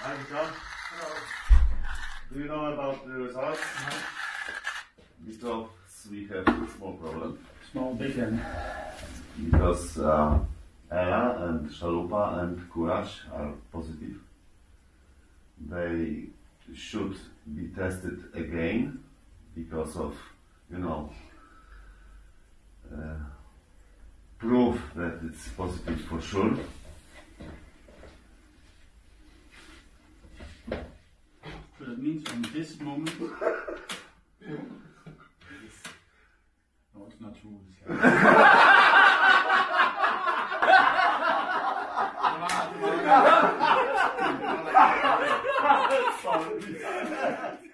Hi, John. Do you know about the results? Because we have a small problem. Small, big then. Because uh, Ella and Shalupa and Courage are positive. They should be tested again because of, you know, uh, proof that it's positive for sure. means from this moment. no, it's not true. Sorry.